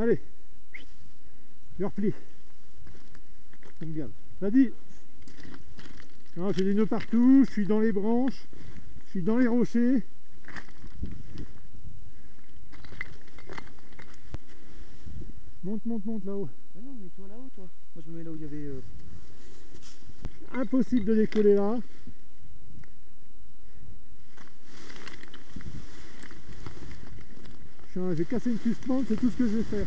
Allez. Je replie. Vas-y. J'ai des nœuds partout, je suis dans les branches, je suis dans les rochers. Monte, monte, monte là-haut. Ah non, mets-toi là-haut, toi. Moi, je me mets là où il y avait. euh, Impossible de décoller là. Je suis un- J'ai cassé une suspente, c'est tout ce que je vais faire.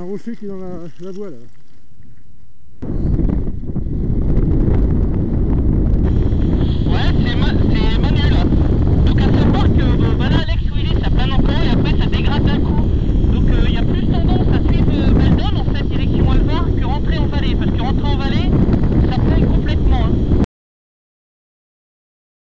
un rocher qui est dans la, la voie là.